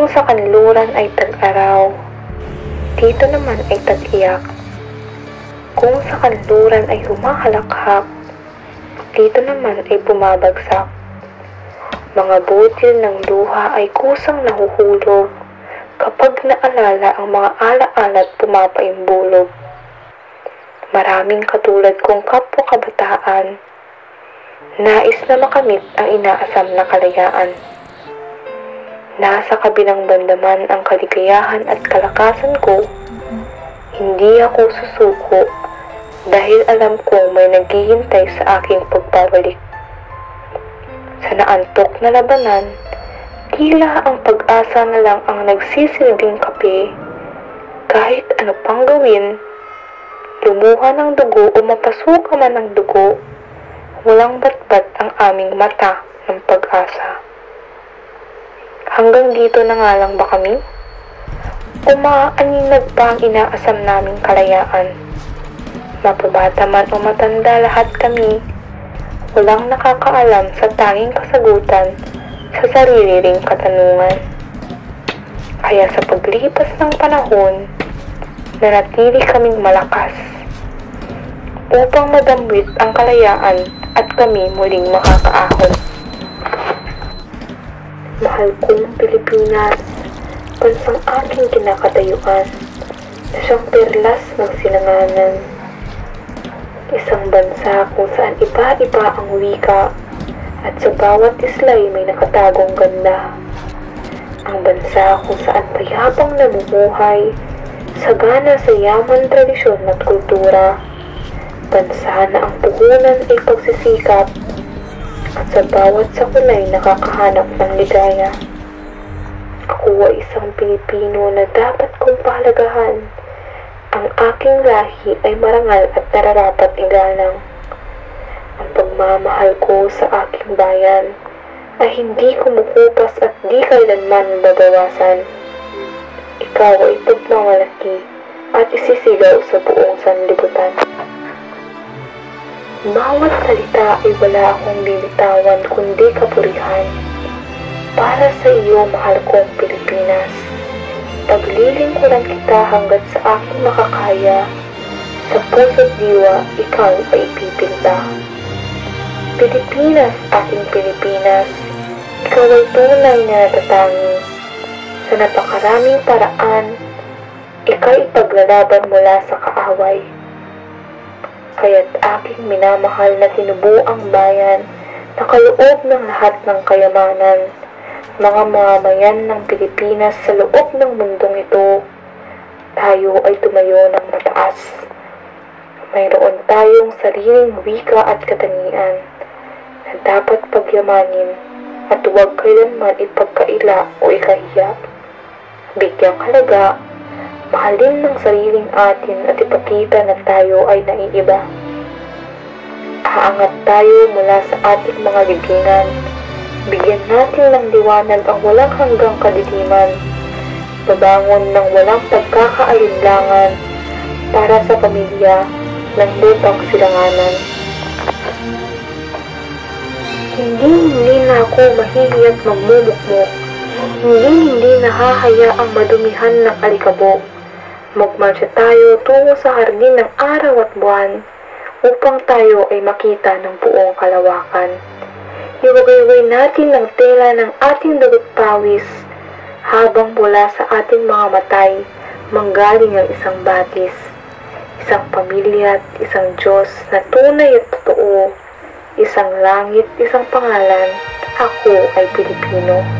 Kung sa kanluran ay tag-araw, dito naman ay tag-iyak. Kung sa kanluran ay humahalakhak, dito naman ay bumabagsak. Mga butil ng luha ay kusang nahuhulog kapag naalala ang mga alaala at pumapaimbulog. Maraming katulad kong kapwa kabataan, nais na makamit ang inaasam na kalayaan. Nasa kabilang bandaman ang kaligayahan at kalakasan ko, hindi ako susuko dahil alam kong may naghihintay sa aking pagbabalik. Sa naantok na labanan, tila ang pag-asa na lang ang nagsisilbing kape. Kahit ano pang gawin, lumuha ng dugo o mapasuka man ng dugo, walang batbat ang aming mata ng pag-asa. Hanggang dito na nga lang ba kami? O maaaninag pa ang inaasam naming kalayaan? Mapabata man o matanda lahat kami, walang nakakaalam sa tanging kasagutan sa sarili ring katanungan. Kaya sa paglipas ng panahon, nanatili kaming malakas upang madamwit ang kalayaan at kami muling makakaahon. Mahal ko ng Pilipinas, bansang aking kinakatayuan, na siyang perlas ng sinanganan. Isang bansa kung saan iba-iba ang wika at sa bawat islay may nakatagong ganda. Ang bansa kung saan payapang namumuhay, sagana sa yaman tradisyon at kultura. Bansa na ang puhunan ay pagsisikap sa bawat sakulay nakakahanap ng ligaya. Ako ay isang Pilipino na dapat kong pahalagahan. Ang aking lahi ay marangal at nararapat igalang. Ang pagmamahal ko sa aking bayan ay hindi kumukupas at di kailanman babawasan. Ikaw ay pagmamalaki at isisigaw sa buong sanlibutan. Bawat salita ay wala akong lilitawan kundi kapurihan. Para sa iyo, mahal kong Pilipinas. Paglilingkuran kita hanggat sa aking makakaya. Sa puso't diwa, ikaw ay pipinta. Pilipinas, aking Pilipinas, ikaw ay tunay na natatangi. Sa napakaraming paraan, ika'y paglalaban mula sa kaaway kaya't aking minamahal na tinubuang bayan na kaloob ng lahat ng kayamanan. Mga mamamayan ng Pilipinas sa loob ng mundong ito, tayo ay tumayo ng mataas. Mayroon tayong sariling wika at katangian na dapat pagyamanin at huwag kailanman ipagkaila o ikahiya. Bigyang halaga mahalin ng sariling atin at ipakita na tayo ay naiiba. Aangat tayo mula sa ating mga libingan. Bigyan natin ng liwanag ang walang hanggang kadiliman. Babangon ng walang pagkakaalinlangan para sa pamilya ng lupang silanganan. Hindi hindi na ako mahihiyat magmumukmok. Hindi hindi nahahayaang madumihan ng alikabok. Magmarcha tayo tungo sa hardin ng araw at buwan upang tayo ay makita ng buong kalawakan. Iwagayway natin ng tela ng ating dugot pawis habang mula sa ating mga matay manggaling ang isang batis, isang pamilya at isang Diyos na tunay at totoo, isang langit, isang pangalan, ako ay Pilipino.